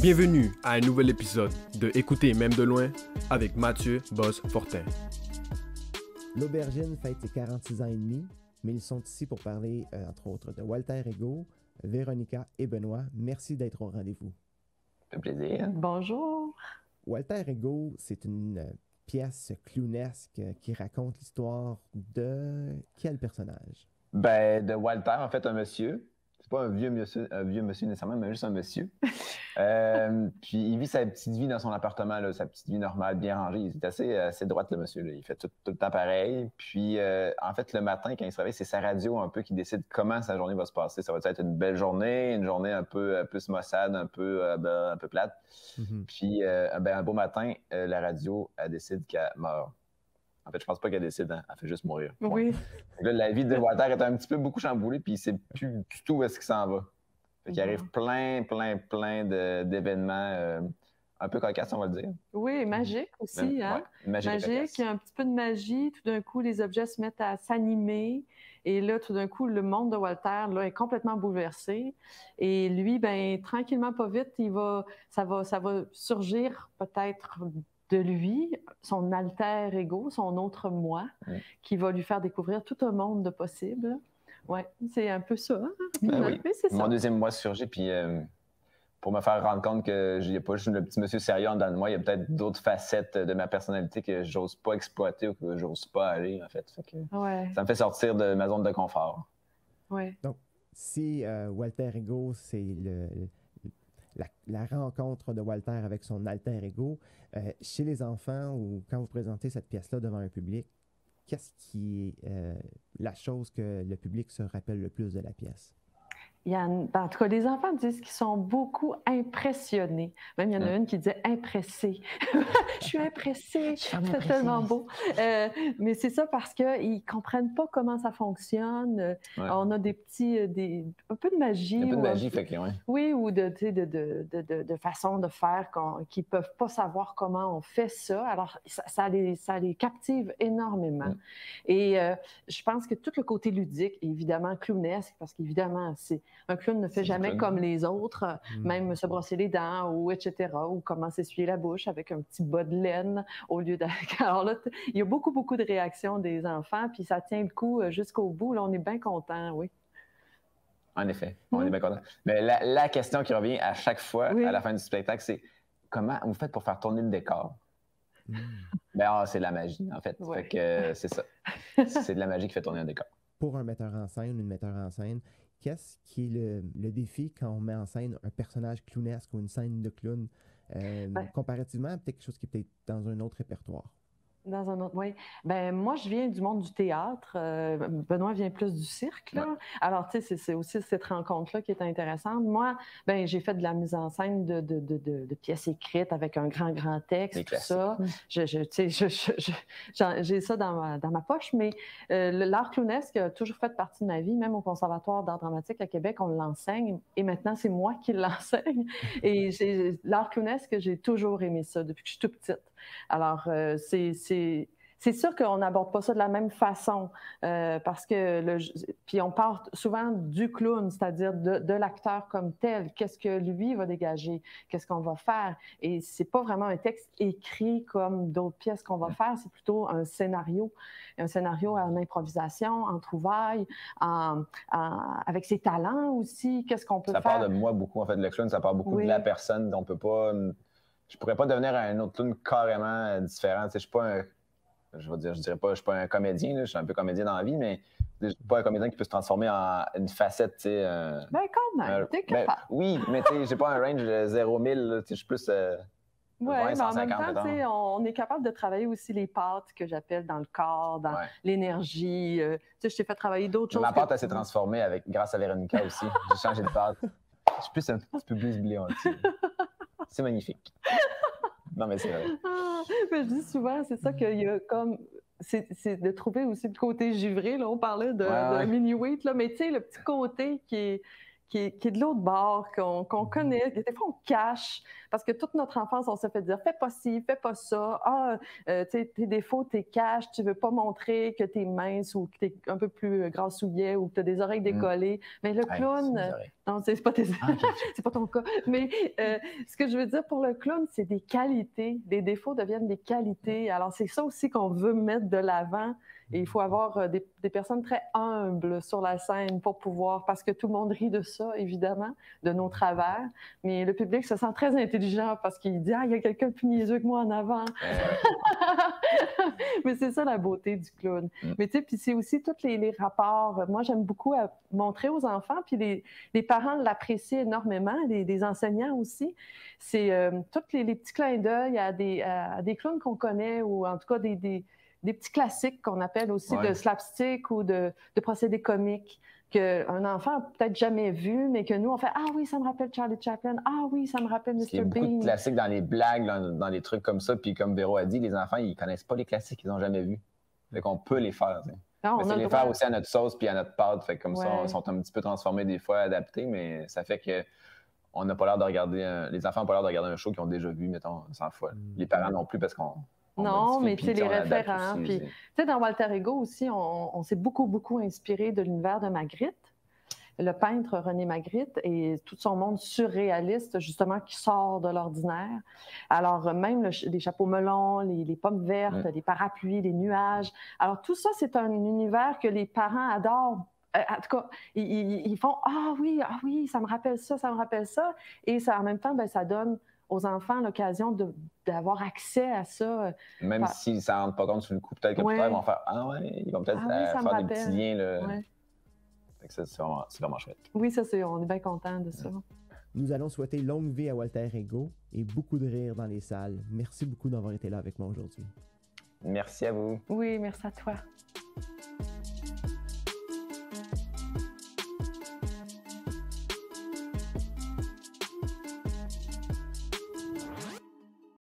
Bienvenue à un nouvel épisode de Écouter même de loin avec Mathieu Boss Fortin. L'Aubergine fête ses 46 ans et demi, mais ils sont ici pour parler, euh, entre autres, de Walter Ego, Véronica et Benoît. Merci d'être au rendez-vous. Ça fait plaisir. Bonjour. Walter Ego, c'est une euh, pièce clownesque euh, qui raconte l'histoire de quel personnage? Ben, de Walter, en fait, un monsieur. Pas un vieux monsieur, un vieux monsieur nécessairement, mais juste un monsieur. Euh, puis il vit sa petite vie dans son appartement, là, sa petite vie normale, bien rangée. Il est assez, assez droit, le monsieur. Là. Il fait tout, tout, le temps pareil. Puis euh, en fait, le matin, quand il se réveille, c'est sa radio un peu qui décide comment sa journée va se passer. Ça va être une belle journée, une journée un peu, un peu maussade, un peu, euh, ben, un peu plate. Mm-hmm. Puis ben, un beau matin, la radio, elle décide qu'elle meurt. En fait, je pense pas qu'elle décide, hein. elle fait juste mourir. Oui. Là, la vie de Walter est un petit peu beaucoup chamboulée, puis il sait plus du tout où est-ce qu'il s'en va. Fait qu'il arrive plein, plein, plein d'événements euh, un peu cocasses, on va le dire. Oui, magique aussi. hein? Ouais, magique, magique il y a un petit peu de magie. Tout d'un coup, les objets se mettent à s'animer. Et là, tout d'un coup, le monde de Walter là, est complètement bouleversé. Et lui, ben, tranquillement, pas vite, il va, ça, va, ça va surgir peut-être de lui, son alter ego, son autre moi, ouais. qui va lui faire découvrir tout un monde de possibles. Oui, c'est un peu ça. Hein? Ben oui. Mon ça. deuxième mois surgit, puis euh, pour me faire rendre compte que je n'ai pas juste le petit monsieur sérieux en dedans de moi, il y a peut-être d'autres facettes de ma personnalité que j'ose pas exploiter ou que j'ose pas aller, en fait. fait que ouais. Ça me fait sortir de ma zone de confort. Oui. Donc, si euh, Walter Ego, c'est le, la, rencontre de Walter avec son alter ego, euh, chez les enfants ou quand vous présentez cette pièce-là devant un public, qu'est-ce qui est euh, la chose que le public se rappelle le plus de la pièce? Il y a, en tout cas, les enfants disent qu'ils sont beaucoup impressionnés. Même il y en a une qui disait impressée. je suis impressée. C'est tellement beau. Euh, mais c'est ça parce qu'ils ne comprennent pas comment ça fonctionne. Ouais. On a des petits, des, un peu de magie. Un peu de magie, un, fait que, ouais. Oui, ou de, de, de, façon de faire qu'ils ne peuvent pas savoir comment on fait ça. Alors, ça, ça, les, ça les captive énormément. Ouais. Et euh, je pense que tout le côté ludique, évidemment clownesque, parce qu'évidemment, c'est un clown ne fait jamais comme les autres, mmh. même se brosser les dents ou etc. ou comment s'essuyer la bouche avec un petit bas de laine au lieu de. Alors là, il y a beaucoup, beaucoup de réactions des enfants, puis ça tient le coup jusqu'au bout. Là, on est bien content, oui. En effet, on mmh. est bien content. Mais la, la, question qui revient à chaque fois oui. à la fin du spectacle, c'est comment vous faites pour faire tourner le décor? Mmh. Ben, oh, c'est de la magie, en fait. Ouais. fait que c'est ça. c'est de la magie qui fait tourner un décor. Pour un metteur en scène, une metteur en scène, qu'est-ce qui est le, le, défi quand on met en scène un personnage clownesque ou une scène de clown euh, comparativement à peut-être quelque chose qui est peut-être dans un autre répertoire? Dans un autre, oui. Ben moi, je viens du monde du théâtre. Euh, Benoît vient plus du cirque. Là. Ouais. Alors, tu sais, c'est aussi cette rencontre-là qui est intéressante. Moi, ben j'ai fait de la mise en scène de, de, de, de pièces écrites avec un grand, grand texte, tout ça. Je, je, tu sais, j'ai ça dans ma, dans ma poche, mais euh, l'art clownesque a toujours fait partie de ma vie, même au Conservatoire d'art dramatique à Québec, on l'enseigne. Et maintenant, c'est moi qui l'enseigne. et l'art clownesque, j'ai toujours aimé ça depuis que je suis toute petite. Alors, euh, c'est c'est sûr qu'on n'aborde pas ça de la même façon euh, parce que le, puis on part souvent du clown, c'est-à-dire de, de l'acteur comme tel. Qu'est-ce que lui va dégager? Qu'est-ce qu'on va faire? Et c'est pas vraiment un texte écrit comme d'autres pièces qu'on va faire. C'est plutôt un scénario, un scénario en improvisation, en en, avec ses talents aussi. Qu'est-ce qu'on peut ça faire? Ça part de moi beaucoup en fait. Le clown, ça part beaucoup oui. de la personne. On peut pas je pourrais pas devenir un autre clown carrément différent. Tu sais, je suis pas un, je veux dire, je dirais pas, je suis pas un comédien, là, je suis un peu comédien dans la vie, mais je suis pas un comédien qui peut se transformer en une facette, tu sais. Euh, ben quand même, t'es capable. Ben, oui, mais tu sais, j'ai pas un range de 0 000, là, je suis plus. Euh, oui, mais en même temps, on est capable de travailler aussi les pattes que j'appelle dans le corps, dans ouais. l'énergie. Euh, je t'ai fait travailler d'autres choses. Ma pâte, que... elle s'est transformée avec, grâce à Véronica aussi. J'ai changé de pâte. Je suis plus un petit peu plus blé. C'est magnifique. Non, mais c'est vrai. Ah, mais je dis souvent, c'est ça qu'il y a comme. C'est de trouver aussi le côté givré. Là, on parlait de, ouais, de ouais. mini-weight, mais tu sais, le petit côté qui est, qui est, qui est de l'autre bord, qu'on Mhm. connaît. Des fois, on cache parce que toute notre enfance, on se fait dire fais pas ci, fais pas ça. Ah, euh, tu tes défauts, t'es caches, tu veux pas montrer que t'es mince ou que t'es un peu plus euh, grassouillet ou que t'as des oreilles Mm. décollées. Mais le clown, non, c'est pas tes Ah, c'est pas ton cas. Mais euh, ce que je veux dire pour le clown, c'est des qualités. Des défauts deviennent des qualités. Alors, c'est ça aussi qu'on veut mettre de l'avant. Et il faut avoir euh, des, des personnes très humbles sur la scène pour pouvoir, parce que tout le monde rit de ça, évidemment, de nos travers. Mais le public se sent très intelligent parce qu'il dit Ah, il y a quelqu'un plus niaiseux que moi en avant. Euh, mais c'est ça la beauté du clown. Mm. Mais tu sais, puis c'est aussi tous les, les rapports. Moi, j'aime beaucoup à montrer aux enfants, puis les, les parents l'apprécient énormément, les, les enseignants aussi. C'est euh, tous les, les petits clins d'œil à des, à des clowns qu'on connaît, ou en tout cas des, des, des petits classiques qu'on appelle aussi Ouais. de slapstick ou de, de procédés comiques qu'un enfant a peut-être jamais vu, mais que nous, on fait Ah oui, ça me rappelle Charlie Chaplin. Ah oui, ça me rappelle Parce qu'il y Mr. a beaucoup de Bean. classiques dans les blagues, dans, dans les trucs comme ça. Puis comme Véro a dit, les enfants, ils connaissent pas les classiques, ils n'ont jamais vu. Fait qu'on peut les faire. on a le les droit. faire aussi à notre sauce puis à notre pâte. Fait que comme ça, ils sont un petit peu transformés des fois, adaptés, mais ça fait que on n'a pas l'air de regarder un- les enfants n'ont pas l'air de regarder un show qu'ils ont déjà vu, mettons, 100 fois. Mm. Les parents non plus parce qu'on. On Non, mais tu sais, les référents, puis- Tu sais, dans Walter Ego aussi, on, on s'est beaucoup, beaucoup inspiré de l'univers de Magritte, le peintre René Magritte, et tout son monde surréaliste, justement, qui sort de l'ordinaire. Alors, euh, même le les chapeaux melons, les, les pommes vertes, les parapluies, les nuages. Alors, tout ça, c'est un univers que les parents adorent. Euh, en tout cas, ils, font Ah oui, ah oui, ça me rappelle ça, ça me rappelle ça. Et ça, en même temps, ben, ça donne aux enfants l'occasion de- d'avoir accès à ça. Même Ouais. s'ils ne s'en rendent pas compte sur le coup, peut-être que Ouais. plus tard, ils vont faire Ah ouais, ils vont peut-être Ah oui, euh, faire des petits liens. Là. Ouais. Fait que ça, c'est vraiment, c'est vraiment chouette. Oui, ça, c'est, on est bien content de ça. Nous allons souhaiter longue vie à Walter Ego et beaucoup de rire dans les salles. Merci beaucoup d'avoir été là avec moi aujourd'hui. Merci à vous. Oui, merci à toi.